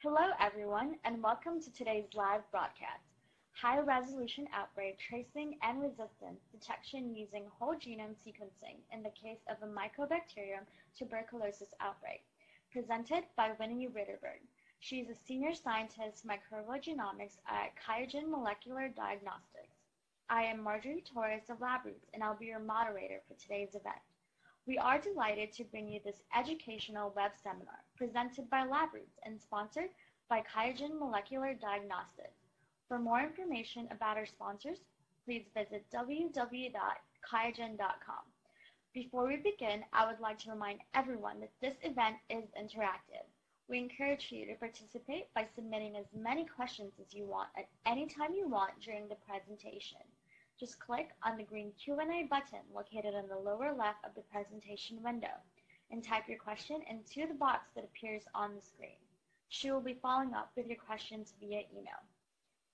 Hello, everyone, and welcome to today's live broadcast, High Resolution Outbreak Tracing and Resistance Detection Using Whole Genome Sequencing in the Case of a Mycobacterium Tuberculosis Outbreak, presented by Winnie Ritterberg. She is a Senior Scientist Microbial Genomics at QIAGEN Molecular Diagnostics. I am Marjorie Torres of LabRoots, and I'll be your moderator for today's event. We are delighted to bring you this educational web seminar presented by LabRoots and sponsored by QIAGEN Molecular Diagnostics. For more information about our sponsors, please visit www.qiagen.com. Before we begin, I would like to remind everyone that this event is interactive. We encourage you to participate by submitting as many questions as you want at any time you want during the presentation just click on the green Q&A button located in the lower left of the presentation window and type your question into the box that appears on the screen. She will be following up with your questions via email.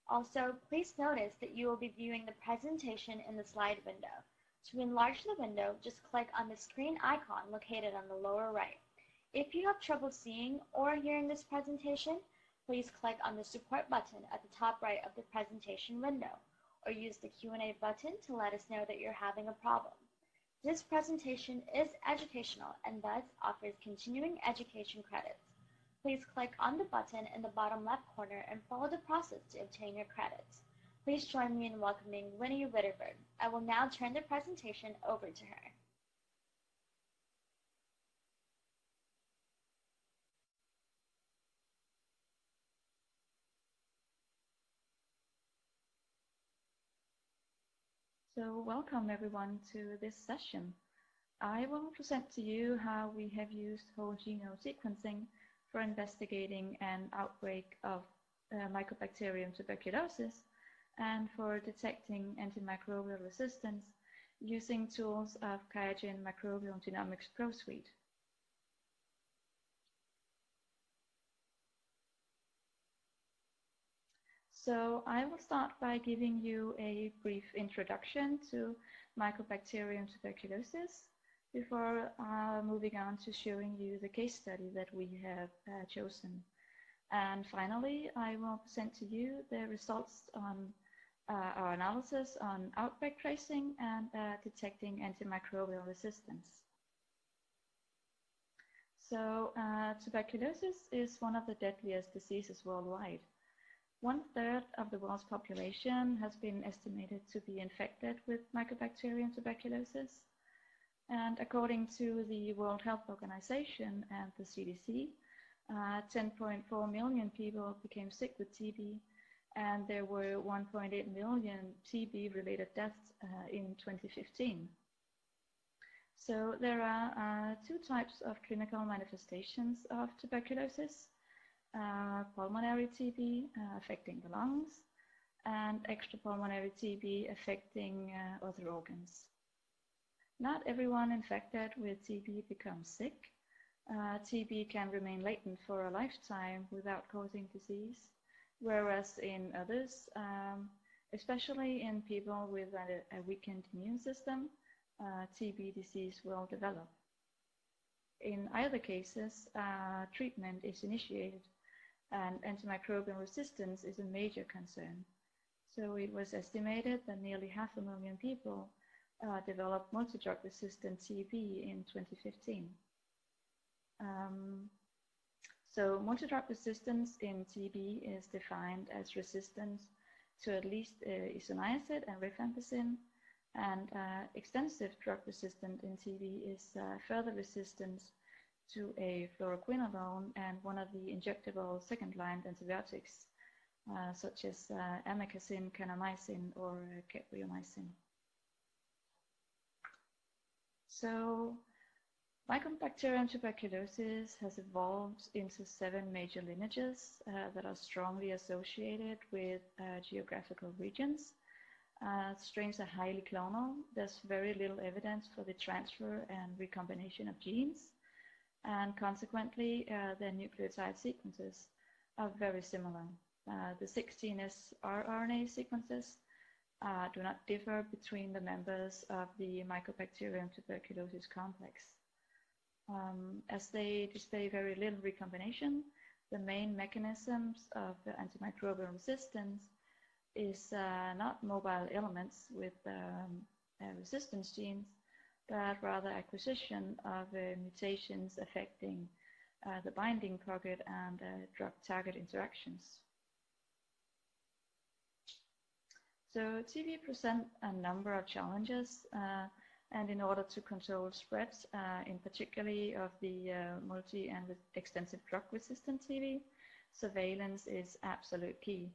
Also, please notice that you will be viewing the presentation in the slide window. To enlarge the window, just click on the screen icon located on the lower right. If you have trouble seeing or hearing this presentation, please click on the support button at the top right of the presentation window or use the Q&A button to let us know that you're having a problem. This presentation is educational and thus offers continuing education credits. Please click on the button in the bottom left corner and follow the process to obtain your credits. Please join me in welcoming Winnie Ritterberg. I will now turn the presentation over to her. So welcome everyone to this session. I will present to you how we have used whole genome sequencing for investigating an outbreak of uh, Mycobacterium tuberculosis and for detecting antimicrobial resistance using tools of QIAGEN Microbiome Genomics Pro Suite. So I will start by giving you a brief introduction to Mycobacterium tuberculosis before uh, moving on to showing you the case study that we have uh, chosen. And finally, I will present to you the results on uh, our analysis on outbreak tracing and uh, detecting antimicrobial resistance. So uh, tuberculosis is one of the deadliest diseases worldwide. One third of the world's population has been estimated to be infected with Mycobacterium tuberculosis. And according to the World Health Organization and the CDC, 10.4 uh, million people became sick with TB, and there were 1.8 million TB related deaths uh, in 2015. So there are uh, two types of clinical manifestations of tuberculosis pulmonary TB uh, affecting the lungs, and extrapulmonary TB affecting uh, other organs. Not everyone infected with TB becomes sick. Uh, TB can remain latent for a lifetime without causing disease, whereas in others, um, especially in people with a, a weakened immune system, uh, TB disease will develop. In either cases, uh, treatment is initiated and antimicrobial resistance is a major concern. So it was estimated that nearly half a million people uh, developed multi-drug resistant TB in 2015. Um, so multi-drug resistance in TB is defined as resistance to at least uh, isoniazid and rifampicin, and uh, extensive drug resistant in TB is uh, further resistance to a fluoroquinolone and one of the injectable second-line antibiotics, uh, such as uh, amikacin, kanamycin, or uh, So Mycobacterium tuberculosis has evolved into seven major lineages uh, that are strongly associated with uh, geographical regions. Uh, strains are highly clonal. There's very little evidence for the transfer and recombination of genes and consequently uh, their nucleotide sequences are very similar. Uh, the 16S rRNA sequences uh, do not differ between the members of the Mycobacterium tuberculosis complex. Um, as they display very little recombination, the main mechanisms of antimicrobial resistance is uh, not mobile elements with um, uh, resistance genes, but rather acquisition of uh, mutations affecting uh, the binding pocket and uh, drug target interactions. So TB present a number of challenges uh, and in order to control spreads, uh, in particularly of the uh, multi and extensive drug resistant TB, surveillance is absolute key.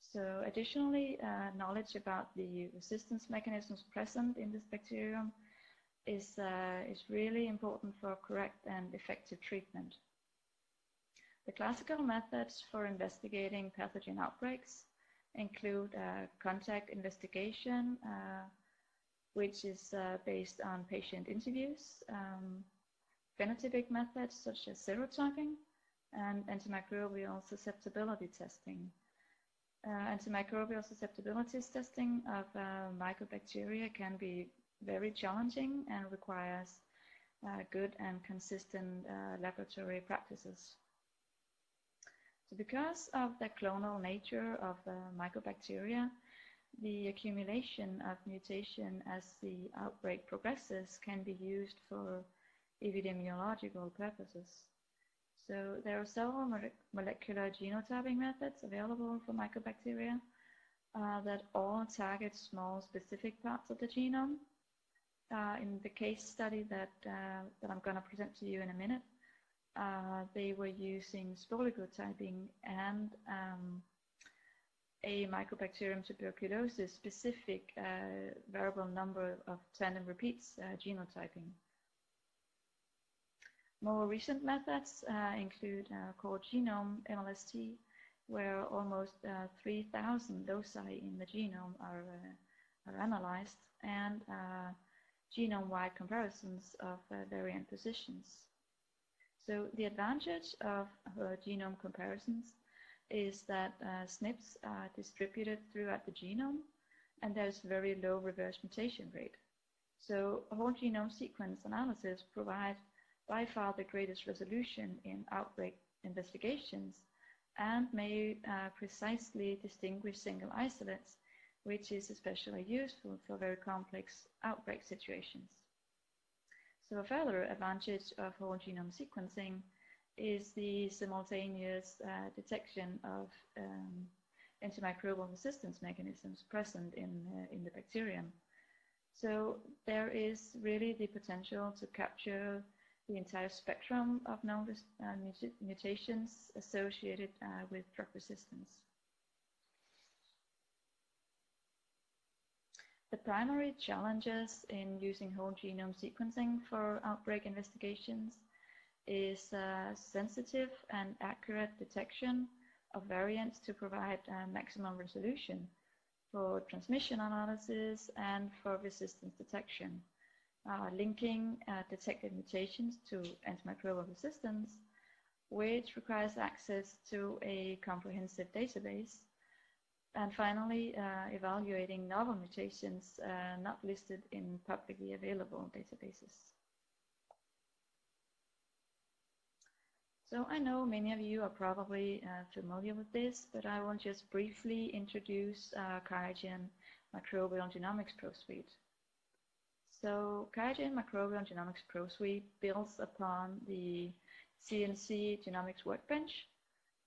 So additionally, knowledge about the resistance mechanisms present in this bacterium is, uh, is really important for correct and effective treatment. The classical methods for investigating pathogen outbreaks include uh, contact investigation, uh, which is uh, based on patient interviews, um, phenotypic methods such as serotyping, and antimicrobial susceptibility testing. Uh, antimicrobial susceptibilities testing of uh, mycobacteria can be very challenging and requires uh, good and consistent uh, laboratory practices. So because of the clonal nature of uh, mycobacteria, the accumulation of mutation as the outbreak progresses can be used for epidemiological purposes. So there are several molecular genotyping methods available for mycobacteria uh, that all target small specific parts of the genome. Uh, in the case study that, uh, that I'm going to present to you in a minute, uh, they were using spoligotyping and um, a Mycobacterium tuberculosis specific uh, variable number of tandem repeats uh, genotyping. More recent methods uh, include core genome MLST, where almost uh, 3,000 loci in the genome are, are analyzed, and genome-wide comparisons of variant positions. So the advantage of uh, genome comparisons is that uh, SNPs are distributed throughout the genome and there's very low reverse mutation rate. So whole genome sequence analysis provide by far the greatest resolution in outbreak investigations and may uh, precisely distinguish single isolates, which is especially useful for very complex outbreak situations. So a further advantage of whole genome sequencing is the simultaneous uh, detection of um, antimicrobial resistance mechanisms present in, uh, in the bacterium. So there is really the potential to capture the entire spectrum of known uh, mutations associated uh, with drug resistance. The primary challenges in using whole genome sequencing for outbreak investigations is uh, sensitive and accurate detection of variants to provide uh, maximum resolution for transmission analysis and for resistance detection, uh, linking uh, detected mutations to antimicrobial resistance, which requires access to a comprehensive database and finally, uh, evaluating novel mutations uh, not listed in publicly available databases. So I know many of you are probably uh, familiar with this, but I will just briefly introduce uh, Microbial Genomics Pro Suite. So QIAGEN Microbial Genomics Pro Suite builds upon the CNC Genomics Workbench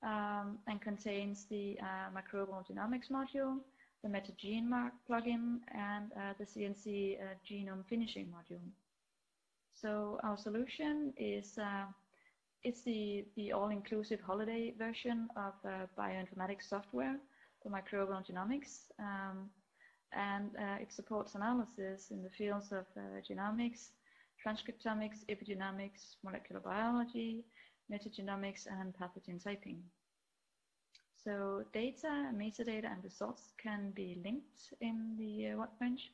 um, and contains the uh, microbial genomics module, the MetaGeneMark plugin, and uh, the CNC uh, genome finishing module. So our solution is uh, it's the, the all-inclusive holiday version of uh, bioinformatics software for microbial genomics. Um, and uh, it supports analysis in the fields of genomics, transcriptomics, epigenomics, molecular biology, metagenomics, and pathogen typing. So data, metadata, and results can be linked in the uh, workbench,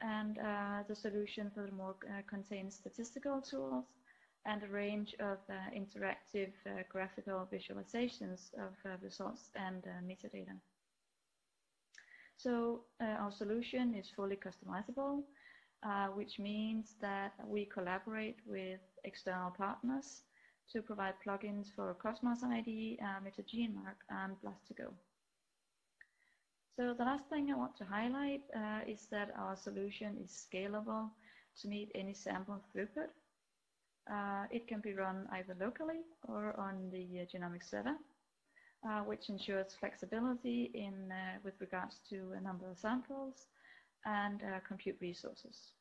and uh, the solution furthermore uh, contains statistical tools and a range of uh, interactive uh, graphical visualizations of uh, results and metadata. So our solution is fully customizable, which means that we collaborate with external partners to provide plugins for Cosmos ID, uh, MetaGenMark, and Blast2Go. So the last thing I want to highlight uh, is that our solution is scalable to meet any sample throughput. Uh, it can be run either locally or on the uh, genomic server, uh, which ensures flexibility in uh, with regards to a number of samples and uh, compute resources.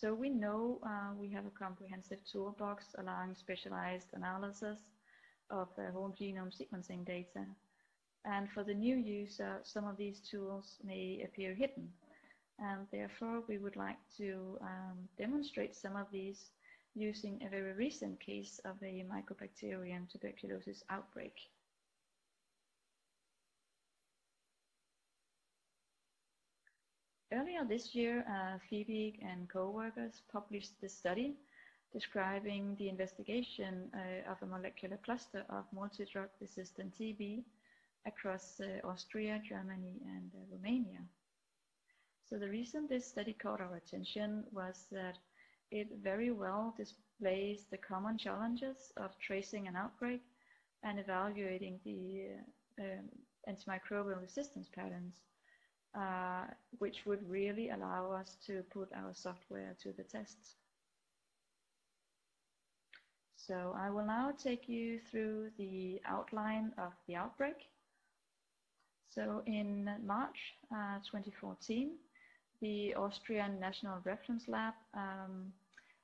So we know uh, we have a comprehensive toolbox allowing specialized analysis of the whole genome sequencing data. And for the new user, some of these tools may appear hidden. And therefore, we would like to um, demonstrate some of these using a very recent case of a Mycobacterium tuberculosis outbreak. Earlier this year, uh, and co-workers published this study describing the investigation uh, of a molecular cluster of multi-drug resistant TB across uh, Austria, Germany, and uh, Romania. So the reason this study caught our attention was that it very well displays the common challenges of tracing an outbreak and evaluating the uh, um, antimicrobial resistance patterns uh, which would really allow us to put our software to the test. So I will now take you through the outline of the outbreak. So in March uh, 2014, the Austrian National Reference Lab um,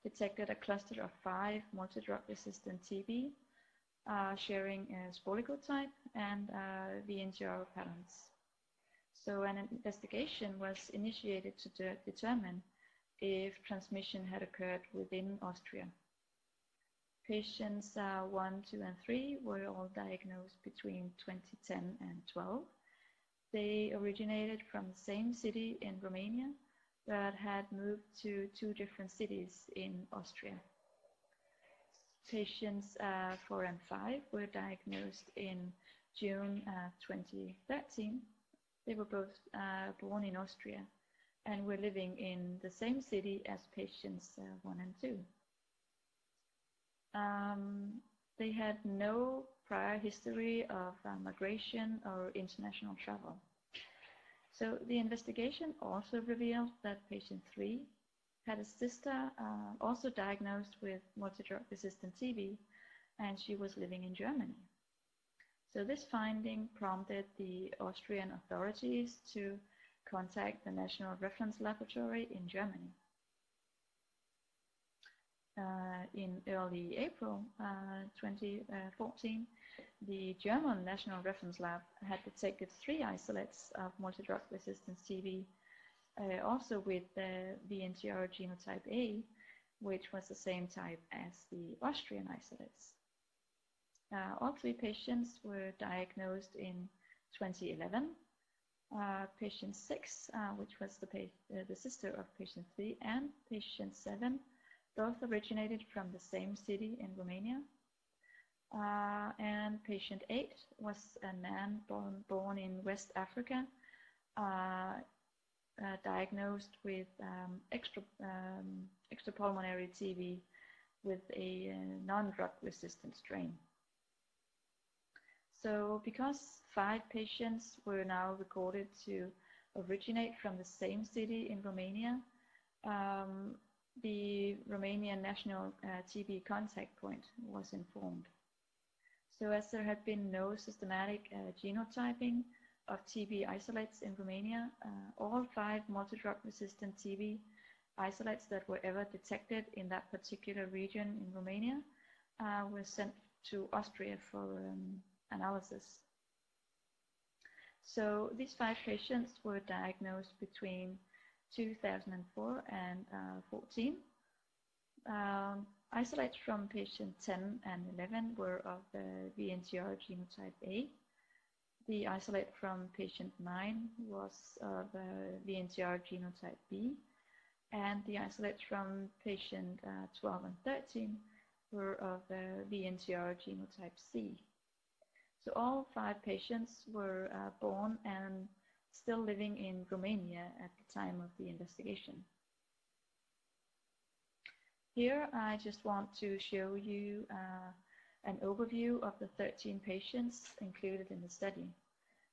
detected a cluster of five multi-drug resistant TB uh, sharing a Spor type and uh, VNTR patterns. So an investigation was initiated to de determine if transmission had occurred within Austria. Patients uh, 1, 2, and 3 were all diagnosed between 2010 and 12. They originated from the same city in Romania, but had moved to two different cities in Austria. Patients uh, 4 and 5 were diagnosed in June uh, 2013 they were both uh, born in Austria and were living in the same city as patients uh, 1 and 2. Um, they had no prior history of uh, migration or international travel. So the investigation also revealed that patient 3 had a sister uh, also diagnosed with multi-drug resistant TB and she was living in Germany. So this finding prompted the Austrian authorities to contact the National Reference Laboratory in Germany. Uh, in early April uh, 2014, the German National Reference Lab had detected three isolates of multi-drug resistant TB, uh, also with the VNTR genotype A, which was the same type as the Austrian isolates. Uh, all three patients were diagnosed in 2011. Uh, patient 6, uh, which was the, uh, the sister of patient 3, and patient 7, both originated from the same city in Romania. Uh, and patient 8 was a man born, born in West Africa, uh, diagnosed with um, extra, um, extrapulmonary TB with a non-drug resistant strain. So because five patients were now recorded to originate from the same city in Romania, um, the Romanian National uh, TB contact point was informed. So as there had been no systematic uh, genotyping of TB isolates in Romania, uh, all five multi-drug resistant TB isolates that were ever detected in that particular region in Romania uh, were sent to Austria for um, analysis. So these five patients were diagnosed between 2004 and uh, 14. Um, isolates from patient 10 and 11 were of the VNTR genotype A. The isolate from patient 9 was of the VNTR genotype B. And the isolates from patient uh, 12 and 13 were of the VNTR genotype C. So all five patients were uh, born and still living in Romania at the time of the investigation. Here I just want to show you uh, an overview of the 13 patients included in the study.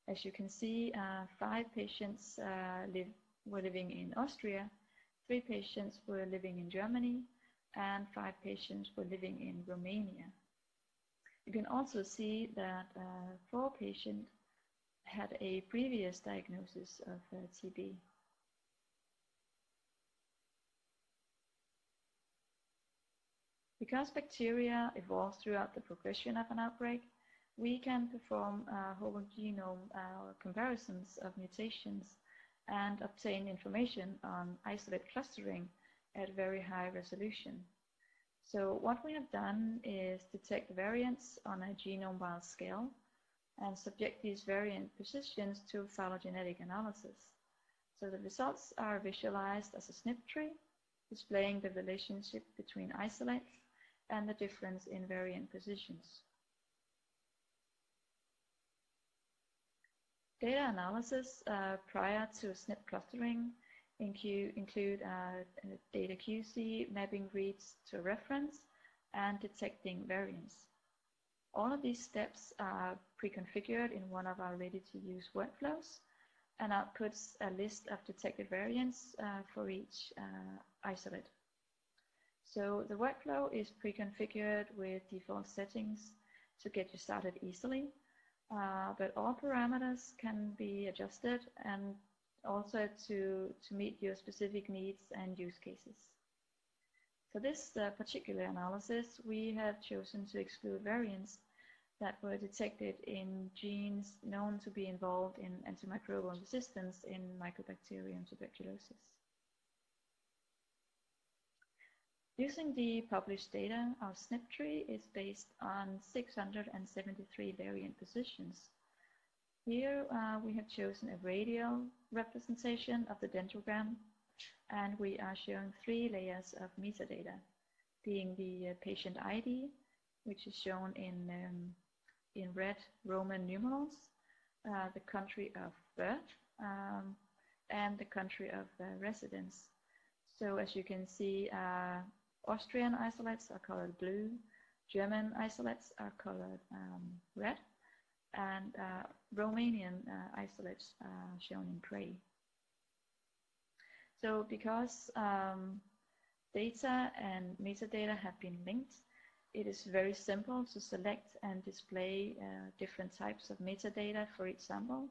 As you can see, uh, five patients uh, live, were living in Austria, three patients were living in Germany, and five patients were living in Romania. You can also see that uh, four patients had a previous diagnosis of uh, TB. Because bacteria evolve throughout the progression of an outbreak, we can perform uh, whole genome uh, comparisons of mutations and obtain information on isolate clustering at very high resolution. So what we have done is detect variants on a genome-wide scale and subject these variant positions to phylogenetic analysis. So the results are visualized as a SNP tree, displaying the relationship between isolates and the difference in variant positions. Data analysis uh, prior to SNP clustering include, uh, data QC, mapping reads to reference, and detecting variants. All of these steps are pre-configured in one of our ready-to-use workflows and outputs a list of detected variants uh, for each uh, isolate. So the workflow is pre-configured with default settings to get you started easily, uh, but all parameters can be adjusted and also to, to meet your specific needs and use cases. For this uh, particular analysis, we have chosen to exclude variants that were detected in genes known to be involved in antimicrobial resistance in Mycobacterium tuberculosis. Using the published data, our SNP tree is based on 673 variant positions. Here uh, we have chosen a radial representation of the dendrogram and we are showing three layers of metadata, being the uh, patient ID, which is shown in, um, in red Roman numerals, uh, the country of birth, um, and the country of uh, residence. So as you can see, uh, Austrian isolates are colored blue, German isolates are colored um, red, and uh, Romanian uh, isolates are shown in gray. So because um, data and metadata have been linked, it is very simple to select and display uh, different types of metadata for each sample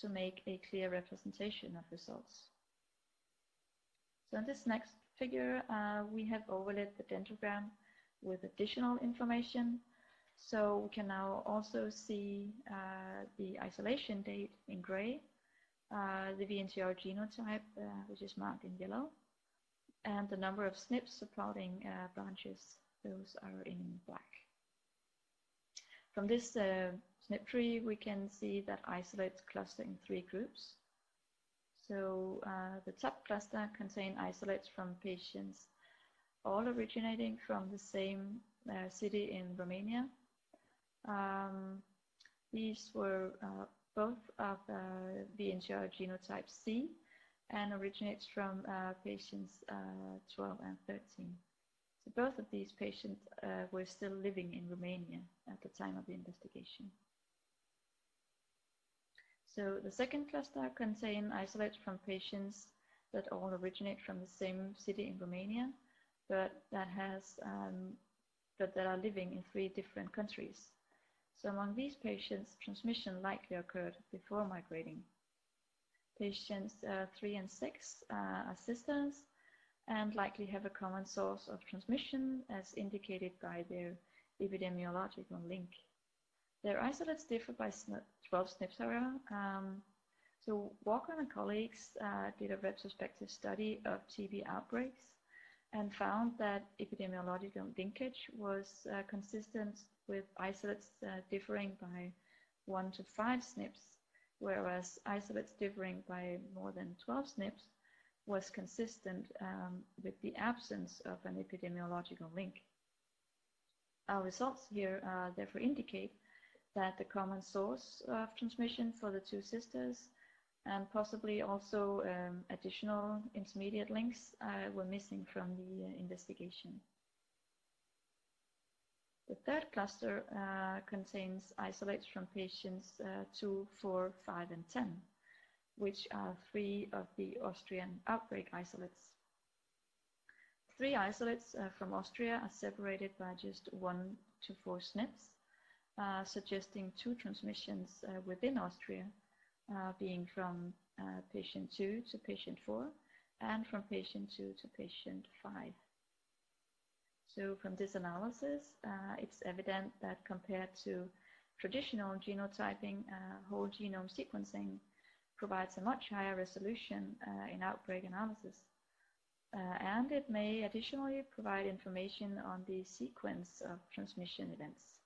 to make a clear representation of results. So in this next figure, uh, we have overlaid the dendrogram with additional information. So we can now also see uh, the isolation date in gray uh, the VNTR genotype, uh, which is marked in yellow, and the number of SNPs supporting uh, branches, those are in black. From this uh, SNP tree, we can see that isolates cluster in three groups. So uh, the top cluster contain isolates from patients all originating from the same city in Romania. Um, these were both of uh, VNTR genotype C and originates from uh, patients uh, 12 and 13. So both of these patients uh, were still living in Romania at the time of the investigation. So the second cluster contain isolates from patients that all originate from the same city in Romania, but that has um, but that are living in three different countries. So among these patients, transmission likely occurred before migrating. Patients uh, 3 and 6 uh, are sisters and likely have a common source of transmission as indicated by their epidemiological link. Their isolates differ by 12 SNPs, however. Um, so Walker and colleagues uh, did a retrospective study of TB outbreaks and found that epidemiological linkage was uh, consistent with isolates uh, differing by 1 to 5 SNPs, whereas isolates differing by more than 12 SNPs was consistent um, with the absence of an epidemiological link. Our results here uh, therefore indicate that the common source of transmission for the two sisters and possibly also um, additional intermediate links uh, were missing from the uh, investigation. The third cluster uh, contains isolates from patients uh, 2, 4, 5, and 10, which are three of the Austrian outbreak isolates. Three isolates uh, from Austria are separated by just one to four SNPs, uh, suggesting two transmissions within Austria, uh, being from patient 2 to patient 4, and from patient 2 to patient 5. So from this analysis, uh, it's evident that compared to traditional genotyping, uh, whole genome sequencing provides a much higher resolution uh, in outbreak analysis. Uh, and it may additionally provide information on the sequence of transmission events.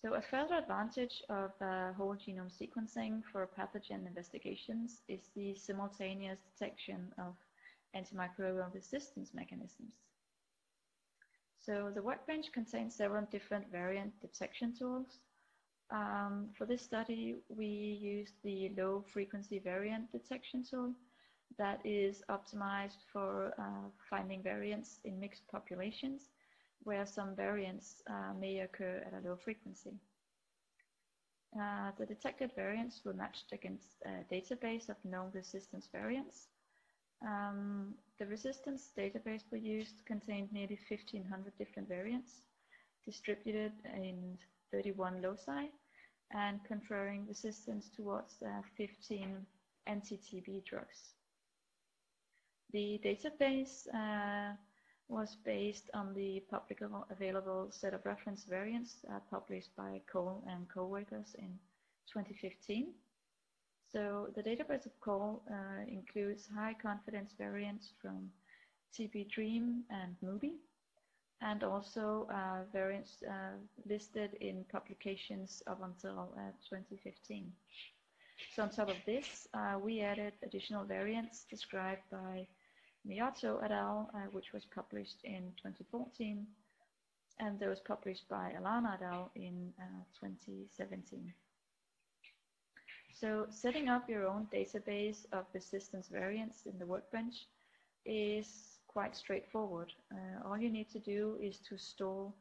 So a further advantage of uh, whole genome sequencing for pathogen investigations is the simultaneous detection of antimicrobial resistance mechanisms. So the workbench contains several different variant detection tools. Um, for this study, we used the low frequency variant detection tool that is optimized for uh, finding variants in mixed populations where some variants uh, may occur at a low frequency. Uh, the detected variants were matched against a database of known resistance variants. Um, the resistance database we used contained nearly 1,500 different variants distributed in 31 loci and conferring resistance towards uh, 15 anti-TB drugs. The database uh, was based on the publicly available set of reference variants uh, published by Cole and co-workers in 2015. So the database of Cole uh, includes high confidence variants from TB Dream and MUBI, and also uh, variants uh, listed in publications up until uh, 2015. So on top of this, uh, we added additional variants described by Miyato et al., uh, which was published in 2014, and that was published by Alana et al. in uh, 2017. So setting up your own database of persistence variants in the workbench is quite straightforward. Uh, all you need to do is to store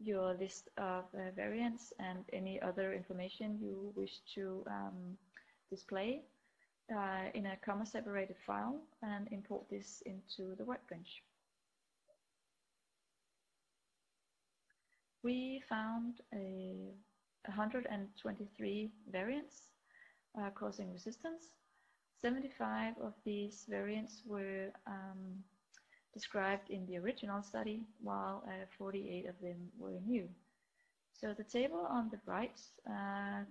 your list of uh, variants and any other information you wish to um, display uh, in a comma separated file and import this into the workbench. We found a 123 variants uh, causing resistance. 75 of these variants were um, described in the original study, while uh, 48 of them were new. So the table on the right uh,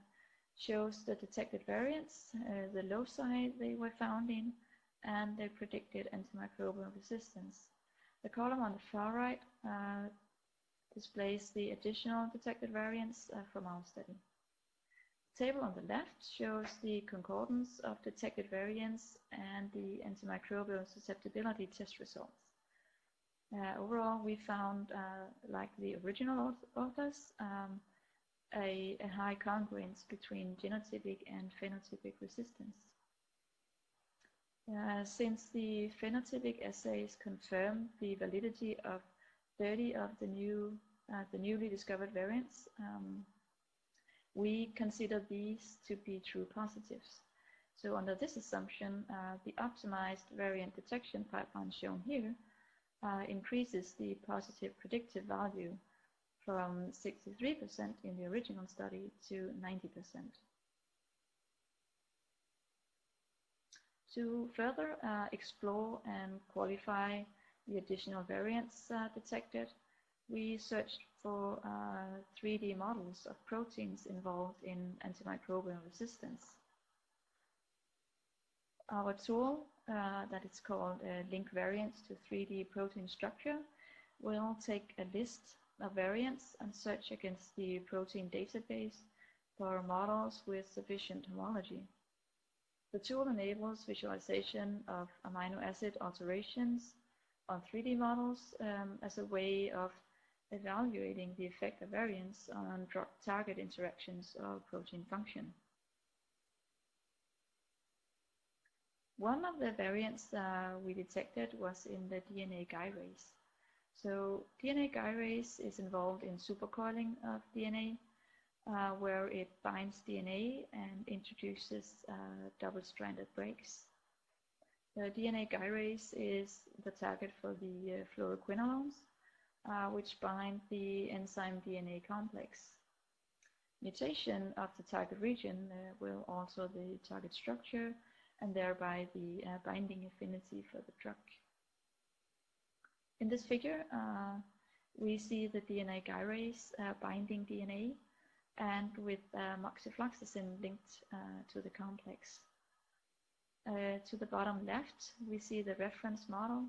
shows the detected variants, uh, the loci they were found in, and their predicted antimicrobial resistance. The column on the far right uh, displays the additional detected variants uh, from our study. The table on the left shows the concordance of detected variants and the antimicrobial susceptibility test results. Uh, overall, we found, uh, like the original authors, um, a, a high congruence between genotypic and phenotypic resistance. Uh, since the phenotypic assays confirm the validity of 30 of the new uh, the newly discovered variants, um, we consider these to be true positives. So under this assumption, uh, the optimized variant detection pipeline shown here uh, increases the positive predictive value from 63% in the original study to 90%. To further uh, explore and qualify the additional variants uh, detected, we searched for uh, 3D models of proteins involved in antimicrobial resistance. Our tool uh, that is called Link Variants to 3D Protein Structure will take a list variants and search against the protein database for models with sufficient homology. The tool enables visualization of amino acid alterations on 3D models um, as a way of evaluating the effect of variants on drug-target interactions or protein function. One of the variants uh, we detected was in the DNA gyrase. So DNA gyrase is involved in supercoiling of DNA, uh, where it binds DNA and introduces uh, double-stranded breaks. The DNA gyrase is the target for the uh, fluoroquinolones, uh, which bind the enzyme DNA complex. Mutation of the target region uh, will alter the target structure and thereby the uh, binding affinity for the drug. In this figure, uh, we see the DNA gyrase uh, binding DNA and with uh, moxifloxacin linked uh, to the complex. Uh, to the bottom left, we see the reference model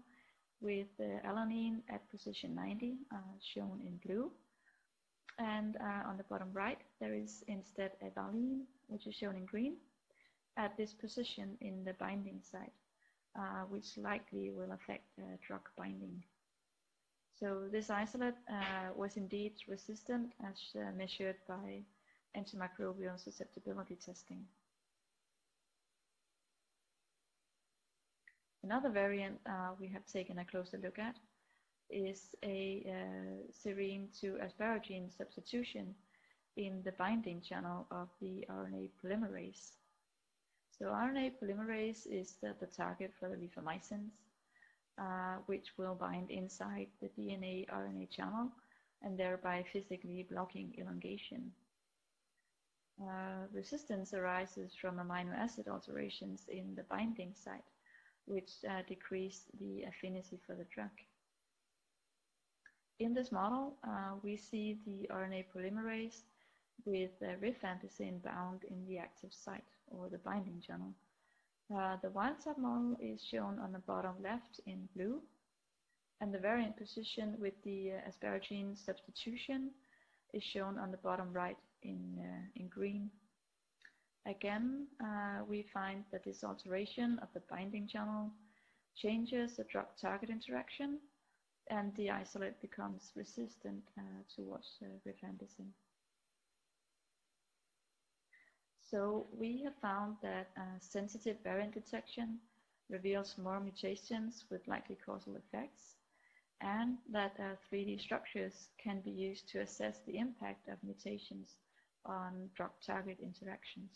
with the alanine at position 90, shown in blue. And on the bottom right, there is instead a valine, which is shown in green, at this position in the binding site, uh, which likely will affect uh, drug binding. So this isolate uh, was indeed resistant as uh, measured by antimicrobial susceptibility testing. Another variant uh, we have taken a closer look at is a uh, serine to asparagine substitution in the binding channel of the RNA polymerase. So RNA polymerase is the, the target for the rifamycins, uh, which will bind inside the DNA RNA channel and thereby physically blocking elongation. Uh, resistance arises from amino acid alterations in the binding site, which uh, decrease the affinity for the drug. In this model, uh, we see the RNA polymerase with uh, rifampicin bound in the active site or the binding channel. Uh, the wild type model is shown on the bottom left in blue, and the variant position with the uh, asparagine substitution is shown on the bottom right in, uh, in green. Again, uh, we find that this alteration of the binding channel changes the drug-target interaction, and the isolate becomes resistant uh, towards uh, rifampicin. So we have found that uh, sensitive variant detection reveals more mutations with likely causal effects, and that uh, 3D structures can be used to assess the impact of mutations on drug-target interactions.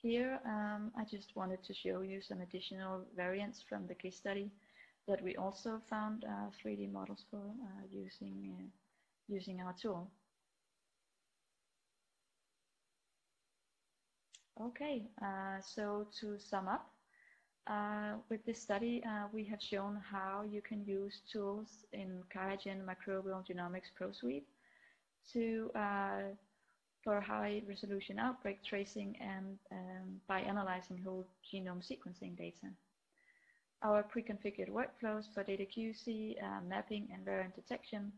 Here, um, I just wanted to show you some additional variants from the case study that we also found uh, 3D models for uh, using, uh, using our tool. Okay, uh, so to sum up, uh, with this study, uh, we have shown how you can use tools in QIAGEN Microbial Genomics Pro Suite to uh, for high resolution outbreak tracing and um, by analyzing whole genome sequencing data. Our pre-configured workflows for data QC, uh, mapping, and variant detection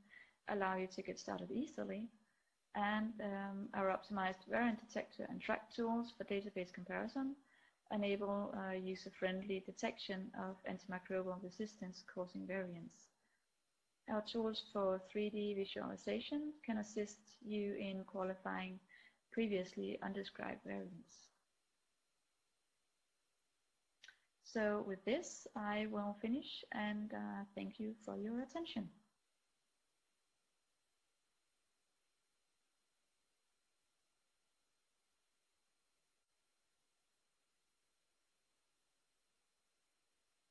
allow you to get started easily and um, our optimized variant detector and track tools for database comparison enable uh, user-friendly detection of antimicrobial resistance causing variants. Our tools for 3D visualization can assist you in qualifying previously undescribed variants. So with this, I will finish and uh, thank you for your attention.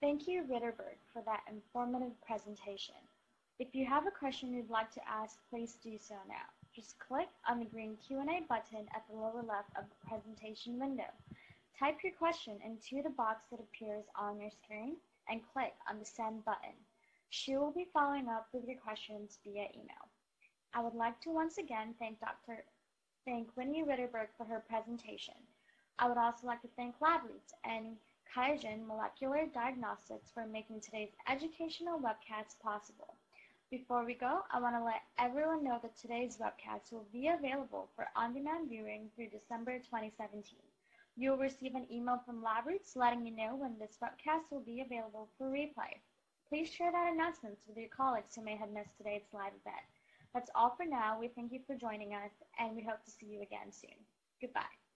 Thank you, Ritterberg, for that informative presentation. If you have a question you'd like to ask, please do so now. Just click on the green Q&A button at the lower left of the presentation window. Type your question into the box that appears on your screen and click on the send button. She will be following up with your questions via email. I would like to once again thank Dr. thank Whitney Ritterberg for her presentation. I would also like to thank LabRoots and QIAGEN Molecular Diagnostics for making today's educational webcast possible. Before we go, I want to let everyone know that today's webcast will be available for on-demand viewing through December 2017. You will receive an email from LabRoots letting you know when this webcast will be available for replay. Please share that announcement with your colleagues who may have missed today's live event. That's all for now. We thank you for joining us, and we hope to see you again soon. Goodbye.